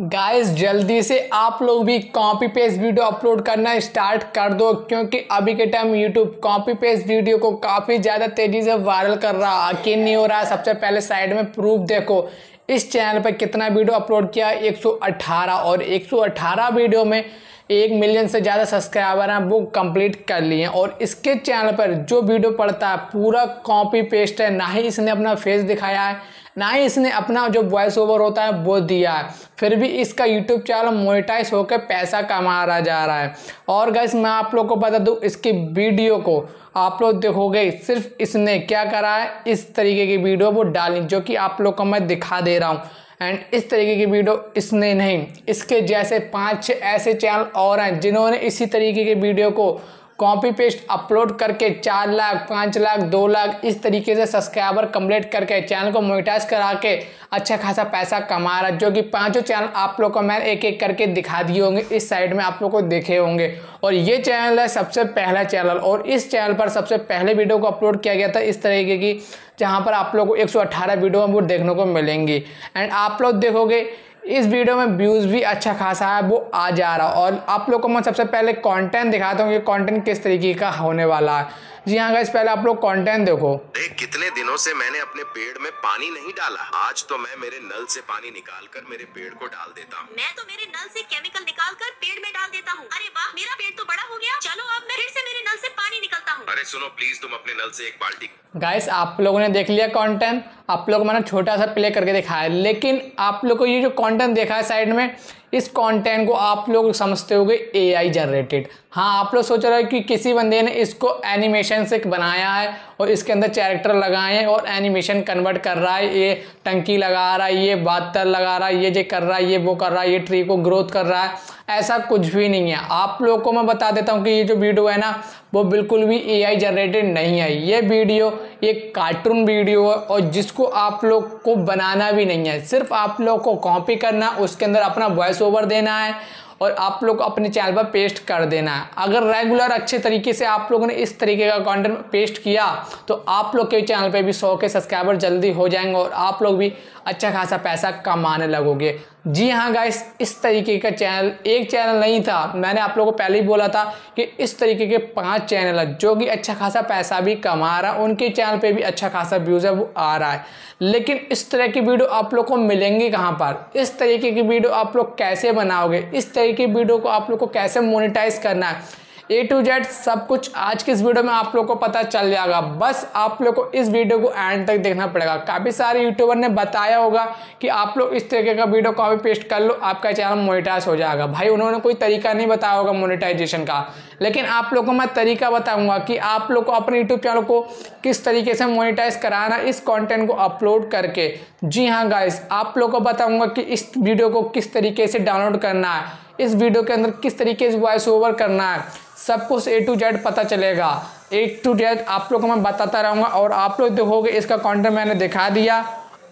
Guys जल्दी से आप लोग भी कॉपी पेस्ट वीडियो अपलोड करना स्टार्ट कर दो, क्योंकि अभी के time YouTube copy paste video को काफ़ी ज़्यादा तेज़ी से वायरल कर रहा है। यकीन नहीं हो रहा, सबसे पहले साइड में प्रूफ देखो। इस चैनल पर कितना वीडियो अपलोड किया? 118 और 118 वीडियो में एक मिलियन से ज़्यादा सब्सक्राइबर हैं, वो कंप्लीट कर लिए हैं। और इसके चैनल पर जो वीडियो पड़ता है, पूरा कॉपी पेस्ट है, ना ही इसने अपना फेस दिखाया है। ना ही इसने अपना जो वॉइस ओवर होता है वो दिया है। फिर भी इसका यूट्यूब चैनल मोनिटाइज होकर पैसा कमा रहा जा रहा है। और गैस मैं आप लोग को बता दूँ, इसकी वीडियो को आप लोग देखोगे, सिर्फ़ इसने क्या करा है, इस तरीके की वीडियो वो डाली, जो कि आप लोग को मैं दिखा दे रहा हूँ। एंड इस तरीके की वीडियो इसने नहीं, इसके जैसे पाँच छः ऐसे चैनल और हैं, जिन्होंने इसी तरीके की वीडियो को कॉपी पेस्ट अपलोड करके चार लाख, पाँच लाख, दो लाख इस तरीके से सब्सक्राइबर कंप्लीट करके चैनल को मोनिटाइज करा के अच्छा खासा पैसा कमा रहा जो कि पाँचों चैनल आप लोग को मैं एक एक करके दिखा दिए होंगे, इस साइड में आप लोग को देखे होंगे। और ये चैनल है सबसे पहला चैनल और इस चैनल पर सबसे पहले वीडियो को अपलोड किया गया था इस तरीके की, जहाँ पर आप लोग को एक वीडियो वो देखने को मिलेंगी। एंड आप लोग देखोगे इस वीडियो में व्यूज़ भी अच्छा खासा है वो आ जा रहा और आप लोग को मैं सबसे पहले कंटेंट दिखाता हूँ कि कंटेंट किस तरीके का होने वाला है। जी हाँ गाइस पहले आप लोग कंटेंट देखो। देख कितने दिनों से मैंने अपने पेड़ में पानी नहीं डाला। आज तो मैं मेरे नल से पानी निकाल कर मेरे पेड़ को डाल देता हूँ। मैं तो मेरे नल से केमिकल निकाल कर पेड़ में डाल देता हूँ। अरे वाह मेरा पेड़ तो बड़ा हो गया। चलो अब मैं फिर से मेरे नल से पानी निकलता हूँ अरे सुनो प्लीज़ तुम अपने नल से एक बाल्टी। गाइस आप लोगों ने देख लिया कंटेंट आप लोग मैंने छोटा सा प्ले करके दिखाया। लेकिन आप लोग को ये जो कंटेंट देखा है साइड में इस कंटेंट को आप लोग समझते हो होगे एआई जनरेटेड हाँ आप लोग सोच रहे हो कि किसी बंदे ने इसको एनिमेशन से बनाया है और इसके अंदर कैरेक्टर लगाए हैं और एनिमेशन कन्वर्ट कर रहा है, ये टंकी लगा रहा है, ये बातल लगा रहा है, ये जो कर रहा है, ये वो कर रहा है, ये ट्री को ग्रोथ कर रहा है। ऐसा कुछ भी नहीं है। आप लोग को मैं बता देता हूँ कि ये जो वीडियो है ना, वो बिल्कुल भी एआई जनरेटेड नहीं है। ये वीडियो एक कार्टून वीडियो है और जिसको आप लोग को बनाना भी नहीं है। सिर्फ़ आप लोग को कॉपी करना, उसके अंदर अपना वॉइस ओवर देना है और आप लोग अपने चैनल पर पेस्ट कर देना है। अगर रेगुलर अच्छे तरीके से आप लोगों ने इस तरीके का कंटेंट पेस्ट किया तो आप लोग के चैनल पे भी सौ के सब्सक्राइबर जल्दी हो जाएँगे और आप लोग भी अच्छा खासा पैसा कमाने लगोगे। जी हाँ गाइस इस तरीके का चैनल एक चैनल नहीं था। मैंने आप लोगों को पहले ही बोला था कि इस तरीके के पाँच चैनल है, जो कि अच्छा खासा पैसा भी कमा रहा है, उनके चैनल पे भी अच्छा खासा व्यूज़ है, वो आ रहा है। लेकिन इस तरह की वीडियो आप लोग को मिलेंगी कहाँ पर? इस तरीके की वीडियो आप लोग कैसे बनाओगे? इस तरीके की वीडियो को आप लोग को कैसे मोनिटाइज करना है? ए टू जेड सब कुछ आज की इस वीडियो में आप लोग को पता चल जाएगा। बस आप लोग को इस वीडियो को एंड तक देखना पड़ेगा। काफ़ी सारे यूट्यूबर ने बताया होगा कि आप लोग इस तरीके का वीडियो कॉपी पेस्ट कर लो, आपका चैनल मोनिटाइज हो जाएगा। भाई, उन्होंने कोई तरीका नहीं बताया होगा मोनिटाइजेशन का। लेकिन आप लोग को मैं तरीका बताऊँगा कि आप लोग को अपने यूट्यूब चैनल को किस तरीके से मोनिटाइज कराना इस कॉन्टेंट को अपलोड करके। जी हाँ गाइस आप लोग को बताऊँगा कि इस वीडियो को किस तरीके से डाउनलोड करना है, इस वीडियो के अंदर किस तरीके से वॉइस ओवर करना है। सब कुछ ए टू जेड पता चलेगा। ए टू जेड आप लोग को मैं बताता रहूँगा और आप लोग देखोगे इसका कॉन्टेंट मैंने दिखा दिया।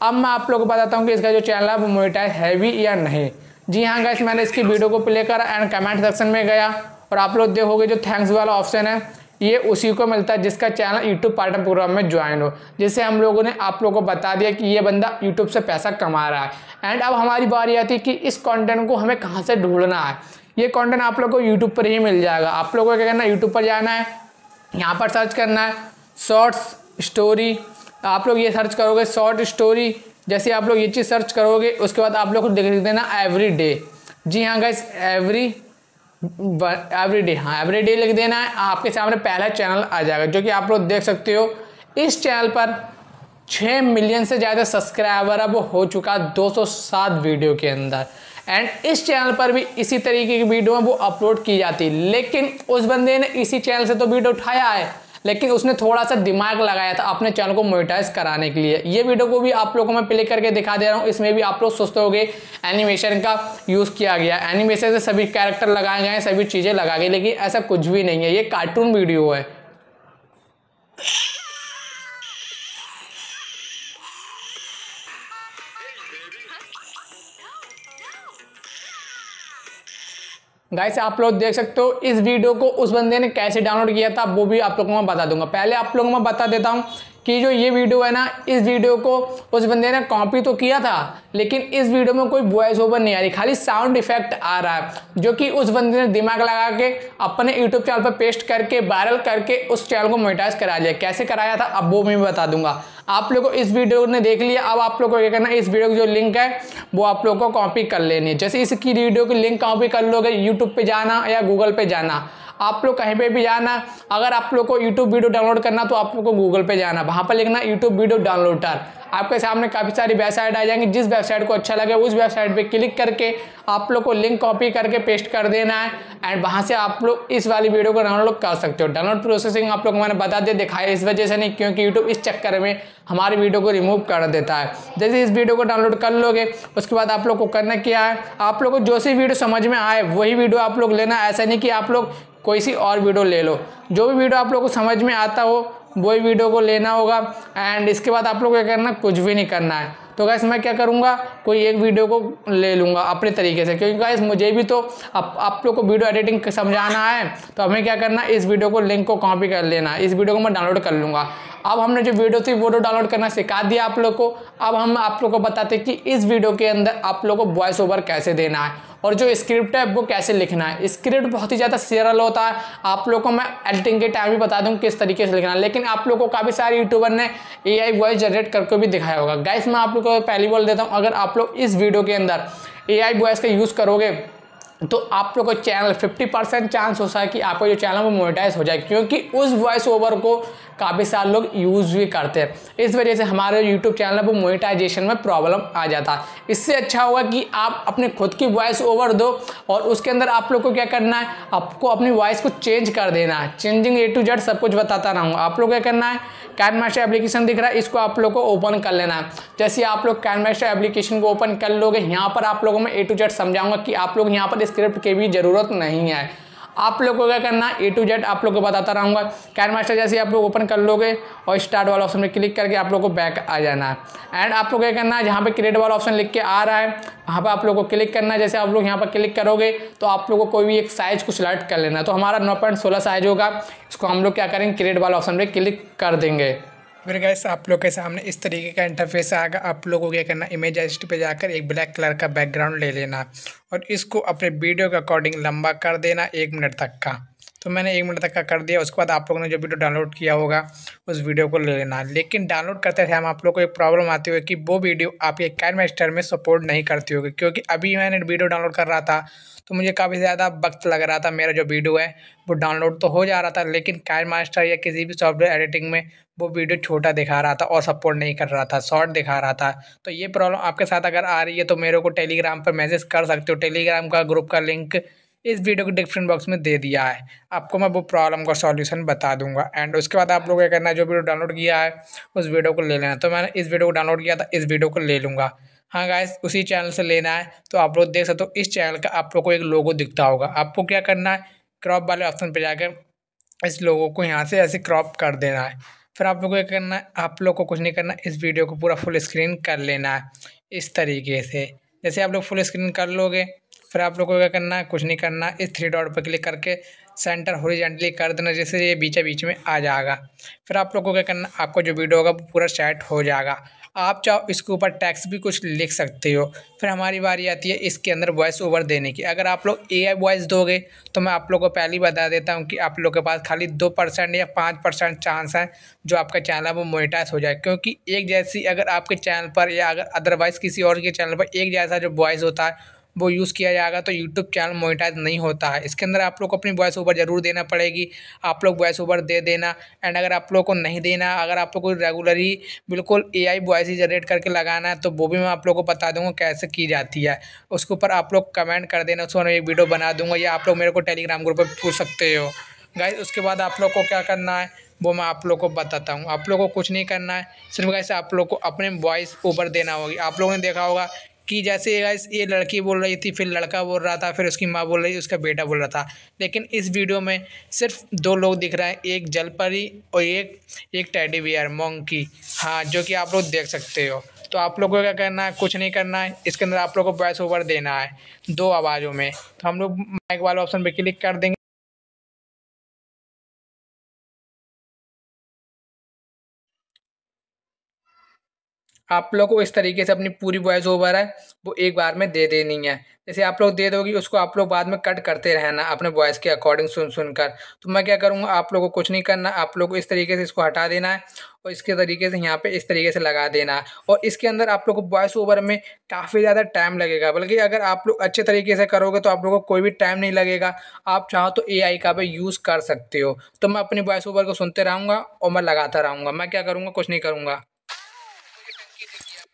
अब मैं आप लोग को बताता हूँ कि इसका जो चैनल है वो मोनिटाइज है भी या नहीं। जी हाँ गैस मैंने इसकी वीडियो को प्ले करा एंड कमेंट सेक्शन में गया और आप लोग देखोगे जो थैंक्स वाला ऑप्शन है, ये उसी को मिलता है जिसका चैनल यूट्यूब पार्टनर प्रोग्राम में ज्वाइन हो। जिससे हम लोगों ने आप लोगों को बता दिया कि ये बंदा यूट्यूब से पैसा कमा रहा है। एंड अब हमारी बारी आती है कि इस कंटेंट को हमें कहाँ से ढूंढना है। ये कंटेंट आप लोग को यूट्यूब पर ही मिल जाएगा। आप लोगों को क्या करना है? यूट्यूब पर जाना है। यहाँ पर सर्च करना है। शॉर्ट्स स्टोरी आप लोग ये सर्च करोगे शॉर्ट स्टोरी जैसे आप लोग ये चीज़ सर्च करोगे, उसके बाद आप लोग को लिख देना एवरी डे जी हाँ गाइस एवरी एवरी डे हाँ एवरी डे लिख देना है। आपके सामने पहला चैनल आ जाएगा, जो कि आप लोग देख सकते हो। इस चैनल पर छः मिलियन से ज़्यादा सब्सक्राइबर अब हो चुका 207 वीडियो के अंदर। एंड इस चैनल पर भी इसी तरीके की वीडियो में वो अपलोड की जाती लेकिन उस बंदे ने इसी चैनल से तो वीडियो उठाया है, लेकिन उसने थोड़ा सा दिमाग लगाया था अपने चैनल को मोनिटाइज कराने के लिए। ये वीडियो को भी आप लोगों को मैं प्ले करके दिखा दे रहा हूँ, इसमें भी आप लोग सोचते हो एनिमेशन का यूज़ किया गया। एनिमेशन से सभी कैरेक्टर लगाए गए, सभी चीज़ें लगा गई, लेकिन ऐसा कुछ भी नहीं है। ये कार्टून वीडियो है। गाइस आप लोग देख सकते हो, इस वीडियो को उस बंदे ने कैसे डाउनलोड किया था, वो भी आप लोगों को मैं बता दूँगा। पहले आप लोगों को मैं बता देता हूँ कि जो ये वीडियो है ना, इस वीडियो को उस बंदे ने कॉपी तो किया था, लेकिन इस वीडियो में कोई वॉइस ओवर नहीं आ रही। खाली साउंड इफ़ेक्ट आ रहा है, जो कि उस बंदे ने दिमाग लगा के अपने यूट्यूब चैनल पर पेस्ट करके वायरल करके उस चैनल को मोनिटाइज करा लिया। कैसे कराया था, अब वो मैं बता दूँगा। आप लोग को इस वीडियो ने देख लिया, अब आप लोग को क्या करना इस वीडियो की जो लिंक है, वो आप लोग को कॉपी कर लेनी है। जैसे इसकी वीडियो की लिंक कॉपी कर लोगे यूट्यूब पे जाना या गूगल पे जाना आप लोग कहीं पे भी जाना अगर आप लोग को यूट्यूब वीडियो डाउनलोड करना तो आप लोग को गूगल पे जाना वहाँ पर लिखना यूट्यूब वीडियो डाउनलोडर आपके सामने काफ़ी सारी वेबसाइट आ जाएँगी जिस वेबसाइट को अच्छा लगे उस वेबसाइट पे क्लिक करके आप लोग को लिंक कॉपी करके पेस्ट कर देना है एंड वहाँ से आप लोग इस वाली वीडियो को डाउनलोड कर सकते हो डाउनलोड प्रोसेसिंग आप लोग मैंने बता दिया दिखाया इस वजह से नहीं क्योंकि यूट्यूब इस चक्कर में हमारी वीडियो को रिमूव कर देता है जैसे इस वीडियो को डाउनलोड कर लोगे उसके बाद आप लोग को करना क्या है आप लोग को जो सी वीडियो समझ में आए वही वीडियो आप लोग लेना ऐसा नहीं कि आप लोग कोई सी और वीडियो ले लो। जो भी वीडियो आप लोग को समझ में आता हो, वही वीडियो को लेना होगा। एंड इसके बाद आप लोग क्या करना कुछ भी नहीं करना है। तो गैस मैं क्या करूँगा? कोई एक वीडियो को ले लूँगा अपने तरीके से। क्योंकि गैस मुझे भी तो आप आप लोग को वीडियो एडिटिंग समझाना है। तो हमें क्या करना इस वीडियो को लिंक को कॉपी कर लेना है। इस वीडियो को मैं डाउनलोड कर लूँगा। अब हमने जो वीडियो थी, वो डाउनलोड करना सिखा दिया आप लोग को। अब हम आप लोग को बताते कि इस वीडियो के अंदर आप लोग को वॉइस ओवर कैसे देना है। और जो स्क्रिप्ट है, वो कैसे लिखना है? स्क्रिप्ट बहुत ही ज़्यादा सरल होता है। आप लोग को मैं एडिटिंग के टाइम भी बता दूँ किस तरीके से लिखना है। लेकिन आप लोग को काफ़ी सारे यूट्यूबर ने ए आई वॉइस जनरेट करके भी दिखाया होगा। गाइस मैं आप लोग को पहली बोल देता हूँ, अगर आप लोग इस वीडियो के अंदर ए आई वॉइस का यूज़ करोगे तो आप लोग का चैनल 50 परसेंट चांस होता है कि आपका जो चैनल वो मोनेटाइज हो जाए। क्योंकि उस वॉइस ओवर को काफ़ी सारे लोग यूज़ भी करते हैं। इस वजह से हमारे यूट्यूब चैनल पर मोनिटाइजेशन में प्रॉब्लम आ जाता। है इससे अच्छा होगा कि आप अपने खुद की वॉइस ओवर दो और उसके अंदर आप लोग को क्या करना है? आपको अपनी वॉइस को चेंज कर देना है। चेंजिंग ए टू जेड सब कुछ बताता रहूँगा आप लोग क्या करना है? कैन मास्टर एप्लीकेशन दिख रहा है। इसको आप लोग को ओपन कर लेना है। जैसे आप लोग कैन मास्टर एप्लीकेशन को ओपन कर लोगे, यहाँ पर आप लोगों में ए टू जेड समझाऊँगा कि आप लोग यहाँ पर स्क्रिप्ट की भी ज़रूरत नहीं है। आप लोग को क्या करना ए टू जेड आप लोग को बताता रहूँगा। कैन मास्टर जैसे आप लोग ओपन कर लोगे और स्टार्ट वाला ऑप्शन में क्लिक करके आप लोग को बैक आ जाना है। एंड आप लोग क्या करना है? जहाँ पर क्रिएट वाला ऑप्शन लिख के आ रहा है, वहाँ पर आप लोग को क्लिक करना है। जैसे आप लोग यहाँ पर क्लिक करोगे तो आप लोग को कोई भी एक साइज़ को सिलेक्ट कर लेना तो हमारा नौ पॉइंट सोलह साइज़ होगा। इसको हम लोग क्या करेंगे? क्रिएट वाला ऑप्शन में क्लिक कर देंगे। फिर गैस आप लोग के सामने इस तरीके का इंटरफेस आएगा। आप लोगों को क्या करना इमेज एस्ट पे जाकर एक ब्लैक कलर का बैकग्राउंड ले लेना और इसको अपने वीडियो के अकॉर्डिंग लंबा कर देना एक मिनट तक का। तो मैंने एक मिनट तक का कर दिया, उसके बाद आप लोगों ने जो वीडियो डाउनलोड किया होगा, उस वीडियो को लेना। लेकिन डाउनलोड करते टाइम आप लोग को एक प्रॉब्लम आती होगी कि वो वीडियो आपके कैन मास्टर में सपोर्ट नहीं करती होगी, क्योंकि अभी मैंने वीडियो डाउनलोड कर रहा था तो मुझे काफ़ी ज़्यादा वक्त लग रहा था मेरा जो वीडियो है, वो डाउनलोड तो हो जा रहा था, लेकिन कैन मास्टर या किसी भी सॉफ्टवेयर एडिटिंग में वो वीडियो छोटा दिखा रहा था और सपोर्ट नहीं कर रहा था, शॉर्ट दिखा रहा था। तो ये प्रॉब्लम आपके साथ अगर आ रही है तो मेरे को टेलीग्राम पर मैसेज कर सकते हो, टेलीग्राम का ग्रुप का लिंक इस वीडियो के डिस्क्रिप्शन बॉक्स में दे दिया है। आपको मैं वो प्रॉब्लम का सॉल्यूशन बता दूँगा। एंड उसके बाद आप लोग क्या करना है, जो वीडियो डाउनलोड किया है, उस वीडियो को ले लेना। तो मैंने इस वीडियो को डाउनलोड किया था, इस वीडियो को ले लूँगा। हाँ गाइस उसी चैनल से लेना है। तो आप लोग देख सकते हो, इस चैनल का आप लोग को एक लोगो दिखता होगा। आपको क्या करना है क्रॉप वाले ऑप्शन पर जाकर इस लोगों को यहाँ से ऐसे क्रॉप कर देना है। फिर आप लोग को क्या करना है, आप लोग को कुछ नहीं करना, इस वीडियो को पूरा फुल स्क्रीन कर लेना है, इस तरीके से। जैसे आप लोग फुल स्क्रीन कर लोगे फिर आप लोग को क्या करना है, कुछ नहीं करना, इस थ्री डॉट पर क्लिक करके सेंटर हॉरिजेंटली कर देना जैसे ये बीच बीच में आ जाएगा। फिर आप लोगों को क्या करना आपको जो वीडियो होगा वो पूरा सेट हो जाएगा। आप चाहो इसके ऊपर टैक्स भी कुछ लिख सकते हो। फिर हमारी बारी आती है इसके अंदर वॉइस ओवर देने की। अगर आप लोग ए आई वॉइस दोगे तो मैं आप लोग को पहले ही बता देता हूँ कि आप लोग के पास खाली दो परसेंट या पाँच परसेंट चांस है, जो आपका चैनल है, वो मोनिटाइज हो जाए। क्योंकि एक जैसी अगर आपके चैनल पर या अगर अदरवाइज़ किसी और के चैनल पर एक जैसा जो वॉइस होता है वो यूज़ किया जाएगा तो यूट्यूब चैनल मोनिटाइज नहीं होता है इसके अंदर आप लोग को अपनी वॉइस ओवर ज़रूर देना पड़ेगी आप लोग वॉइस ओवर दे देना एंड अगर आप लोग को नहीं देना अगर आप लोग को रेगुलरली बिल्कुल ए आई वॉइस ही जनरेट करके लगाना है तो वो भी मैं आप लोग को बता दूँगा कैसे की जाती है उसके ऊपर आप लोग कमेंट कर देना उसको एक वीडियो बना दूँगा या आप लोग मेरे को टेलीग्राम ग्रुप पर पूछ सकते हो गाइस उसके बाद आप लोग को क्या करना है वो मैं आप लोग को बताता हूँ आप लोग को कुछ नहीं करना है सिर्फ़ कैसे आप लोग को अपने वॉइस ओवर देना होगी आप लोगों ने देखा होगा कि जैसे गाइस ये लड़की बोल रही थी, फिर लड़का बोल रहा था, फिर उसकी माँ बोल रही थी उसका बेटा बोल रहा था। लेकिन इस वीडियो में सिर्फ़ दो लोग दिख रहे हैं, एक जलपरी और एक एक टैडी बियर मोंकी हाँ जो कि आप लोग देख सकते हो। तो आप लोगों को क्या करना है, कुछ नहीं करना है, इसके अंदर आप लोग को वॉइस ओवर देना है, दो आवाज़ों में। तो हम लोग माइक वाले ऑप्शन पर क्लिक कर देंगे। आप लोग को इस तरीके से अपनी पूरी वॉइस ओवर है, वो एक बार में दे देनी है। जैसे आप लोग दे दोगी, उसको आप लोग बाद में कट करते रहना अपने वॉइस के अकॉर्डिंग सुन सुनकर तो मैं क्या करूँगा, आप लोगों को कुछ नहीं करना, आप लोग को इस तरीके से इसको हटा देना है और इसके तरीके से यहाँ पे इस तरीके से लगा देना है। और इसके अंदर आप लोग को वॉइस ओवर में काफ़ी ज़्यादा टाइम लगेगा, बल्कि अगर आप लोग अच्छे तरीके से करोगे तो आप लोगों को कोई भी टाइम नहीं लगेगा। आप चाहो तो एआई का भी यूज़ कर सकते हो। तो मैं अपनी वॉइस ओवर को सुनते रहूँगा और मैं लगाता रहूँगा। मैं क्या करूँगा, कुछ नहीं करूँगा।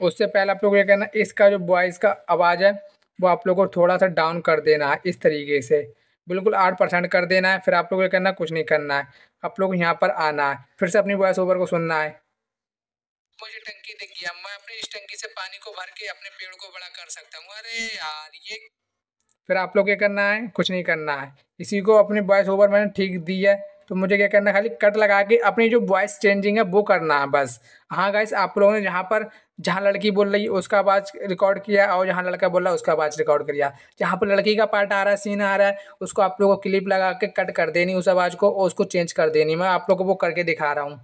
उससे पहले आप लोग ये कहना इसका जो वॉइस का आवाज़ है वो आप लोग को थोड़ा सा डाउन कर देना है इस तरीके से। बिल्कुल आठ परसेंट कर देना है फिर आप लोग ये करना कुछ नहीं करना है। आप लोग यहाँ पर आना है फिर से अपनी वॉइस ओवर को सुनना है। मुझे टंकी दिख गया मैं अपनी इस टंकी से पानी को भर के अपने पेड़ को बड़ा कर सकता हूँ। अरे यार ये फिर आप लोग क्या करना है कुछ नहीं करना है। इसी को अपनी वॉइस ओवर मैंने ठीक दी है तो मुझे क्या करना है खाली कट लगा के अपनी जो वॉइस चेंजिंग है वो करना है बस। हाँ गाइस आप लोगों ने जहाँ पर जहाँ लड़की बोल रही है उसका आवाज़ रिकॉर्ड किया और जहाँ लड़का बोल रहा, उसका आवाज़ रिकॉर्ड किया जहाँ पर लड़की का पार्ट आ रहा है सीन आ रहा है, उसको आप लोगों को क्लिप लगा के कट कर देनी उस आवाज़ को और उसको चेंज कर देनी। मैं आप लोग को वो करके दिखा रहा हूँ।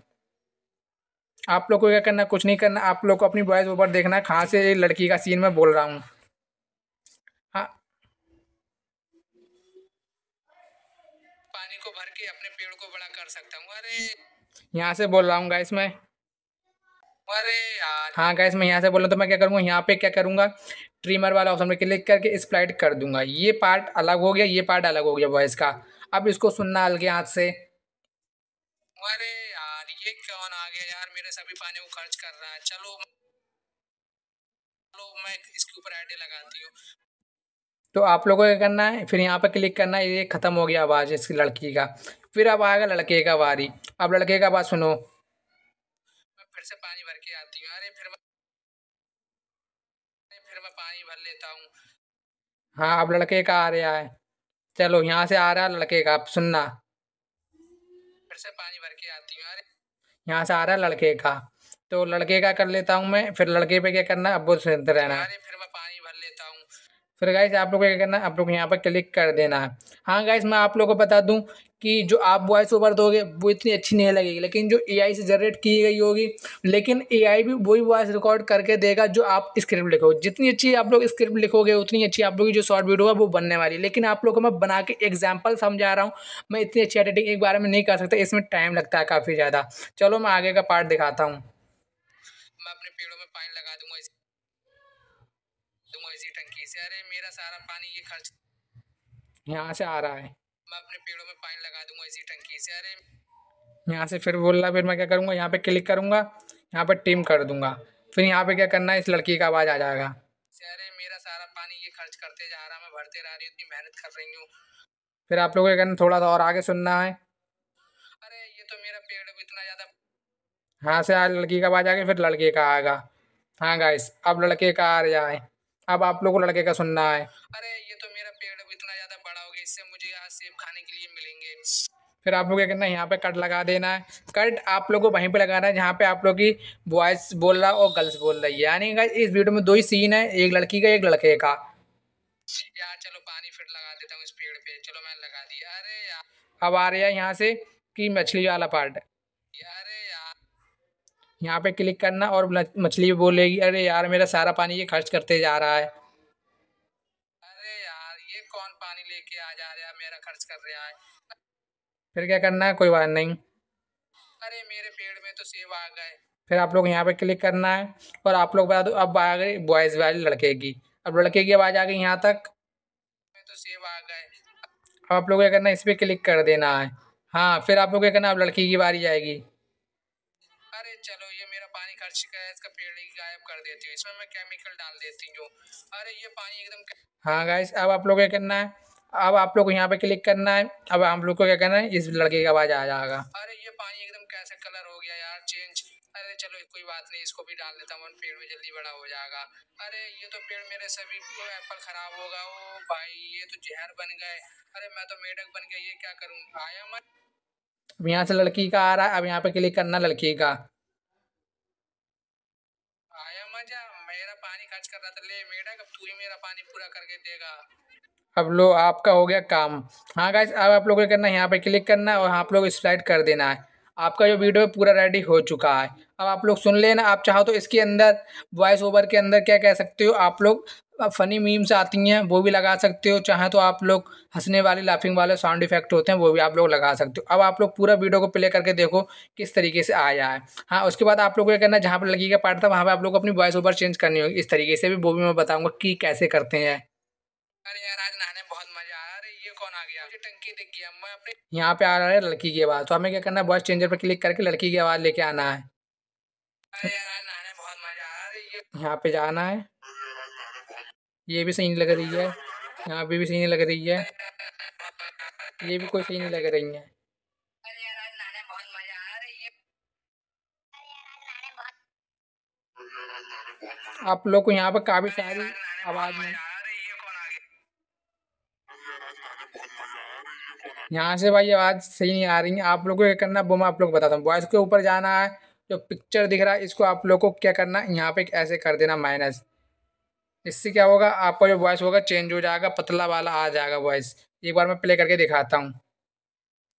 आप लोग को क्या करना, कुछ नहीं करना। आप लोग को अपनी वॉइस ओवर देखना है, कहाँ से लड़की का सीन में बोल रहा हूँ। हाँ। पानी को भर के अपने पेड़ को बड़ा कर सकता हूँ। अरे। यहाँ से बोल रहा हूँ गाइस मैं। हाँ गैस मैं यहाँ से बोल तो मैं क्या करूँगा? यहाँ पे क्या करूँगा? ट्रिमर वाला ऑप्शन में क्लिक करके स्प्लाइट कर दूँगा। ये पार्ट अलग हो गया ये पार्ट अलग हो गया वॉइस का। अब इसको सुनना अलगे हाथ से। अरे यार ये कौन आ गया यार? मेरे सभी पानी को खर्च कर रहा है। चलो चलो मैं इसके ऊपर आईडी लगाती हूँ। तो आप लोगों को क्या करना है? फिर यहाँ पर क्लिक करना है ये ख़त्म हो गया आवाज़ इसकी लड़की का। फिर अब आएगा लड़के का बारी अब लड़के का बात सुनो फिर से पानी भर के आती हूँ अरे फिर मैं फिर मैं पानी भर लेता हूँ। हाँ अब लड़के का आ रहा है। चलो यहाँ से आ रहा है लड़के का अब सुनना। फिर से पानी भर के आती हूँ अरे यहाँ से आ रहा है लड़के का। तो लड़के का कर लेता हूँ मैं फिर लड़के पे क्या करना अब वो सुनते रहना। अरे फिर मैं पानी भर लेता हूँ। फिर गाइस आप लोग क्या करना आप लोग यहाँ पर क्लिक कर देना है। हाँ गाइस मैं आप लोग को बता दूँ कि जो आप वॉइस ओवर दोगे, वो इतनी अच्छी नहीं लगेगी। लेकिन जो एआई से जनरेट की गई होगी, लेकिन एआई भी वही वॉइस रिकॉर्ड करके देगा जो आप स्क्रिप्ट लिखोगे जितनी अच्छी आप लोग स्क्रिप्ट लिखोगे, उतनी अच्छी आप लोग की जो शॉर्ट वीडियो है वो बनने वाली है। लेकिन आप लोग को मैं बना के एग्ज़ाम्पल समझा रहा हूँ। मैं इतनी अच्छी एडिटिंग एक बार में नहीं कर सकता, इसमें टाइम लगता है काफ़ी ज़्यादा। चलो मैं आगे का पार्ट दिखाता हूँ मैं अपने पेड़ों में पानी लगा दूँगा इसी टंकी से अरे मेरा सारा पानी ये खर्च यहाँ से आ रहा है। मैं अपने पेड़ों में पानी लगा दूँगा इसी टंकी से। अरे यहाँ से फिर बोल रहा फिर मैं क्या करूँगा? यहाँ पे क्लिक करूँगा यहाँ पे टीम कर दूँगा। फिर यहाँ पे क्या करना है? इस लड़की का आवाज़ आ जाएगा। अरे मेरा सारा पानी ये खर्च करते जा रहा मैं भरते रह रही हूँ इतनी मेहनत कर रही हूँ। फिर आप लोगों को करना थोड़ा सा और आगे सुनना है। अरे ये तो मेरा पेड़ भी इतना ज़्यादा हाँ से आज लड़की का आवाज़ आ गया फिर लड़के का आएगा। हाँ गाइस अब लड़के का आ रहा है। अब आप लोग को लड़के का सुनना है। अरे ये तो मेरा पेड़ इतना ज़्यादा बड़ा हो गया इससे मुझे यहाँ सेब खाने के लिए मिलेंगे। फिर आप लोग क्या करना है यहाँ पे कट लगा देना है। कट आप लोग को वहीं पे लगाना है जहाँ पे आप लोग की बॉयज़ बोल रहा और गर्ल्स बोल रही है। यानी इस वीडियो में दो ही सीन है एक लड़की का एक लड़के का। यार चलो पानी फिर लगा देता हूँ इस पेड़ पे। चलो मैंने लगा दिया। अरे यार। अब आ रहा है यहाँ से कि मछली वाला पार्ट यहाँ पे क्लिक करना और मछली बोलेगी, अरे यार, मेरा सारा पानी ये खर्च करते जा रहा है। अरे यार, ये कौन पानी लेके आ जा रहा है? मेरा खर्च कर रहा है। फिर क्या करना है? कोई बात नहीं। अरे, मेरे पेड़ में तो सेब आ गए। फिर आप लोग यहाँ पे क्लिक करना है और आप लोग बता दो अब आ गई बॉयज़ वाली लड़के की। अब लड़के की आवाज़ आ गई यहाँ तक। में तो सेब आ गए। अब आप लोग क्या करना है? इस पर क्लिक कर देना है। हाँ फिर आप लोग क्या करना अब लड़की की बारी आएगी। खर्च का पेड़ ही गायब कर देती हूँ। इसमें मैं केमिकल डाल देती हूँ। अरे ये पानी एकदम हाँ गाइस अब आप लोग क्या करना है? अब आप लोग को यहाँ पे क्लिक करना है। अब हम लोग को क्या करना है? इस लड़के का आवाज़ आ जाएगा। अरे ये पानी एकदम कैसे कलर हो गया यार? चेंज अरे चलो कोई बात नहीं इसको भी डाल देता हूँ पेड़ में जल्दी बड़ा हो जाएगा। अरे ये तो पेड़ मेरे सभी एप्पल खराब होगा ओ भाई ये तो जहर बन गए। अरे मैं तो मेढक बन गया। ये क्या करूँ? आया मैं अब यहाँ से लड़की का आ रहा है। अब यहाँ पे क्लिक करना लड़की का। मज़ा, मेरा पानी खर्च कर रहा था, ले मेरा कब तू ही मेरा पानी पूरा करके देगा। अब लो, आपका हो गया काम। हाँ गाइस अब आप लोगों को करना है, यहाँ पे क्लिक करना है और आप लोग स्लाइड कर देना है। आपका जो वीडियो पूरा रेडी हो चुका है। अब आप लोग सुन लेना, आप चाहो तो इसके अंदर वॉइस ओवर के अंदर क्या कह सकते हो, आप लोग फ़नी मीम्स आती हैं, वो भी लगा सकते हो। चाहे तो आप लोग हंसने वाले लाफिंग वाले साउंड इफ़ेक्ट होते हैं, वो भी आप लोग लगा सकते हो। अब आप लोग पूरा वीडियो को प्ले करके देखो किस तरीके से आया है। हाँ उसके बाद आप लोग को करना है, जहाँ पर लगी का पार्ट था, वहाँ पर आप लोग अपनी वॉइस ओवर चेंज करनी होगी। इस तरीके से भी वो भी मैं बताऊँगा कि कैसे करते हैं। अरे यार, आज नहाने बहुत मज़ा आया अरे, ये कौन आ गया? मुझे टंकी दिख गया। मैं अपने यहाँ पे आ रहा है लड़की की आवाज़। तो हमें क्या करना है वॉइस चेंजर पर क्लिक करके लड़की की आवाज़ लेके आना है। अरे यार, आज नहाने बहुत मज़ा आया अरे ये यहाँ पे जाना है। ये भी सही नहीं लग रही है। यहाँ पे भी सही नहीं लग रही है। ये भी कोई सही नहीं लग रही है। अरे यार आज नहाने बहुत मज़ा आया अरे ये आप लोग को यहाँ पर काफ़ी सारी आवाज़ में यहाँ से भाई आवाज़ सही नहीं आ रही है। आप लोगों को क्या करना वो मैं आप लोग को बताता हूँ। वॉइस के ऊपर जाना है जो पिक्चर दिख रहा है इसको आप लोग को क्या करना है यहाँ पे ऐसे कर देना माइनस इससे क्या होगा? आपका जो वॉइस होगा चेंज हो जाएगा, पतला वाला आ जाएगा वॉइस एक बार मैं प्ले करके दिखाता हूँ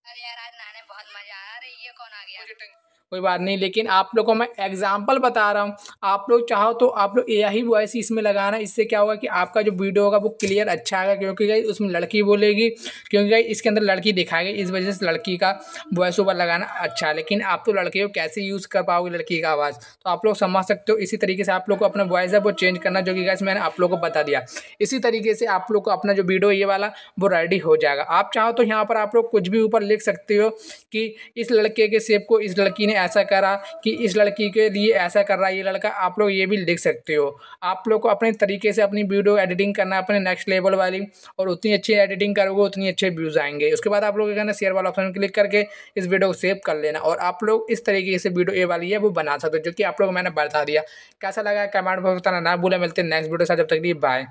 अरे यार आज नहाने बहुत मज़ा आया अरे ये कौन आ गया कोई बात नहीं, लेकिन आप लोग को मैं एग्ज़ाम्पल बता रहा हूँ। आप लोग चाहो तो आप लोग ए ही वॉइस इसमें लगाना, इससे क्या होगा कि आपका जो वीडियो होगा वो क्लियर अच्छा आएगा, क्योंकि गई उसमें लड़की बोलेगी, क्योंकि गई इसके अंदर लड़की दिखाएगी, इस वजह से लड़की का वॉइस ओवर लगाना अच्छा है। लेकिन आप तो लड़के को कैसे यूज़ कर पाओगे लड़की का आवाज़? तो आप लोग समझ सकते हो, इसी तरीके से आप लोग को अपना वॉइस है वो चेंज करना, जो कि गैस मैंने आप लोग को बता दिया। इसी तरीके से आप लोग को अपना जो वीडियो ये वाला, वो रेडी हो जाएगा। आप चाहो तो यहाँ पर आप लोग कुछ भी ऊपर लिख सकते हो कि इस लड़के के सेप को, इस लड़की ने ऐसा करा कि इस लड़की के लिए ऐसा कर रहा है, ये लड़का, आप लोग ये भी लिख सकते हो। आप लोग को अपने तरीके से अपनी वीडियो एडिटिंग करना अपने नेक्स्ट लेवल वाली, और उतनी अच्छी एडिटिंग करोगे, उतनी अच्छे व्यूज़ आएँगे। उसके बाद आप लोग क्या करना शेयर वाला ऑप्शन क्लिक करके इस वीडियो को सेव कर लेना। और आप लोग इस तरीके से वीडियो ये वाली है, वो बना सकते हो, जो कि आप लोग मैंने बता दिया। कैसा लगा कमेंट में बताना ना भूले, मिलते नेक्स्ट वीडियो से जब तक बाय